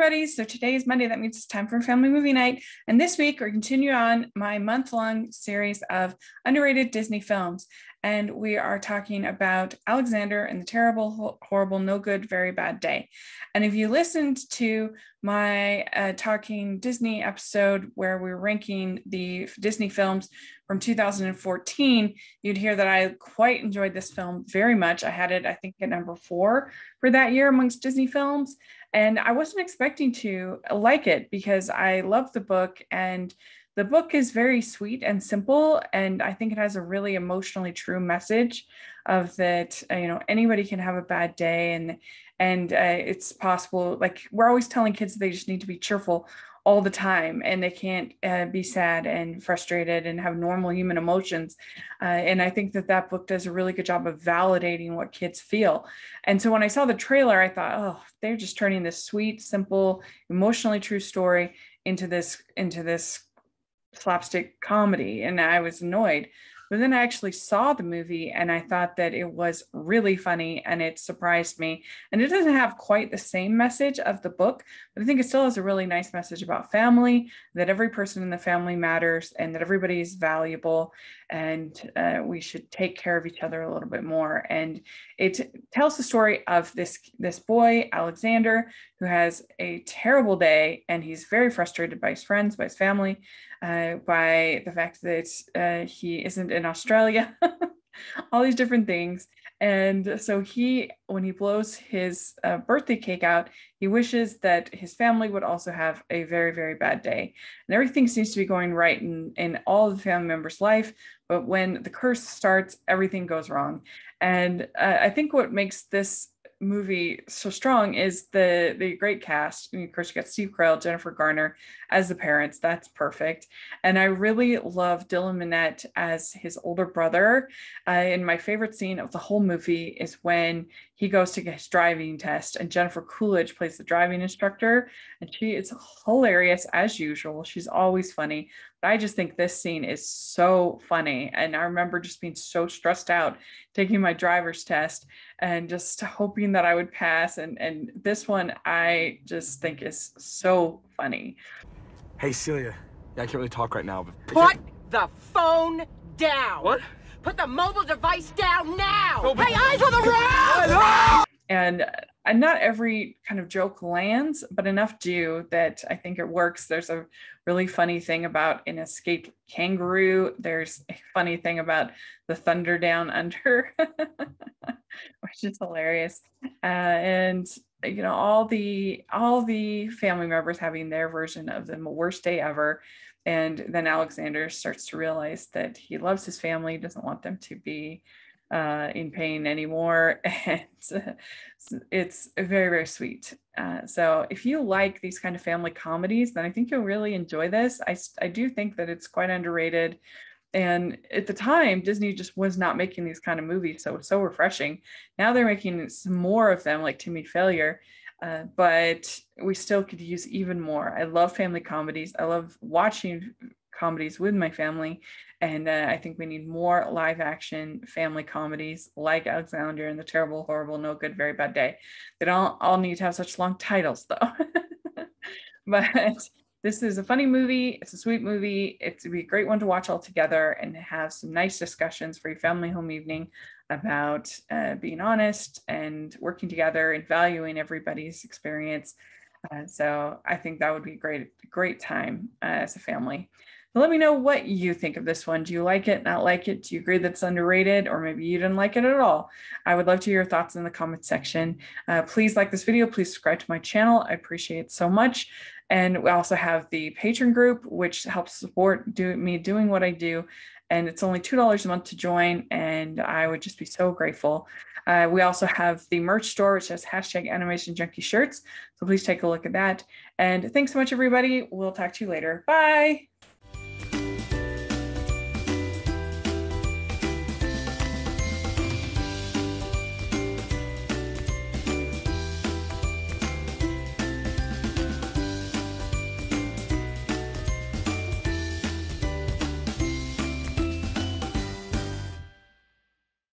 everybody. So today is Monday. That means it's time for family movie night. And this week, we're continuing on my month long series of underrated Disney films. And we are talking about Alexander and the Terrible, Horrible, No Good, Very Bad Day. And if you listened to my uh, Talking Disney episode where we we're ranking the Disney films from 2014, you'd hear that I quite enjoyed this film very much. I had it, I think, at number four for that year amongst Disney films. And I wasn't expecting to like it because I love the book and the book is very sweet and simple. And I think it has a really emotionally true message of that, uh, you know, anybody can have a bad day and and uh, it's possible like we're always telling kids they just need to be cheerful all the time and they can't uh, be sad and frustrated and have normal human emotions uh, and i think that that book does a really good job of validating what kids feel. And so when i saw the trailer i thought oh they're just turning this sweet simple emotionally true story into this into this slapstick comedy and i was annoyed but then I actually saw the movie and I thought that it was really funny and it surprised me. And it doesn't have quite the same message of the book, but I think it still has a really nice message about family, that every person in the family matters and that everybody is valuable and uh, we should take care of each other a little bit more. And it tells the story of this, this boy, Alexander, who has a terrible day and he's very frustrated by his friends, by his family, uh, by the fact that uh, he isn't in Australia, all these different things. And so he, when he blows his uh, birthday cake out, he wishes that his family would also have a very, very bad day. And everything seems to be going right in, in all the family members' life. But when the curse starts, everything goes wrong. And uh, I think what makes this movie so strong is the the great cast. And of course, you got Steve Carell, Jennifer Garner as the parents. That's perfect. And I really love Dylan Minnette as his older brother. Uh, and my favorite scene of the whole movie is when he goes to get his driving test, and Jennifer Coolidge plays the driving instructor, and she is hilarious as usual. She's always funny. I just think this scene is so funny. And I remember just being so stressed out taking my driver's test and just hoping that I would pass. And, and this one I just think is so funny. Hey, Celia. Yeah, I can't really talk right now, but. Put the phone down. What? Put the mobile device down now. No, but... Hey, eyes on the road! And and not every kind of joke lands, but enough do that I think it works. There's a really funny thing about an escaped kangaroo. There's a funny thing about the thunder down under, which is hilarious. Uh, and you know, all the all the family members having their version of the worst day ever. And then Alexander starts to realize that he loves his family, doesn't want them to be uh, in pain anymore. And it's very, very sweet. Uh, so if you like these kind of family comedies, then I think you'll really enjoy this. I, I do think that it's quite underrated. And at the time, Disney just was not making these kind of movies. So it's so refreshing. Now they're making some more of them, like Timmy Failure. Uh, but we still could use even more. I love family comedies. I love watching comedies with my family. And uh, I think we need more live action family comedies like Alexander and the Terrible, Horrible, No Good, Very Bad Day. They don't all need to have such long titles though. but this is a funny movie. It's a sweet movie. It's be a great one to watch all together and have some nice discussions for your family home evening about uh, being honest and working together and valuing everybody's experience. Uh, so I think that would be a great, great time uh, as a family. Let me know what you think of this one. Do you like it, not like it? Do you agree that it's underrated, or maybe you didn't like it at all? I would love to hear your thoughts in the comments section. Uh, please like this video. Please subscribe to my channel. I appreciate it so much. And we also have the Patreon group, which helps support do, me doing what I do. And it's only $2 a month to join. And I would just be so grateful. Uh, we also have the merch store, which has hashtag animation junkie shirts. So please take a look at that. And thanks so much, everybody. We'll talk to you later. Bye.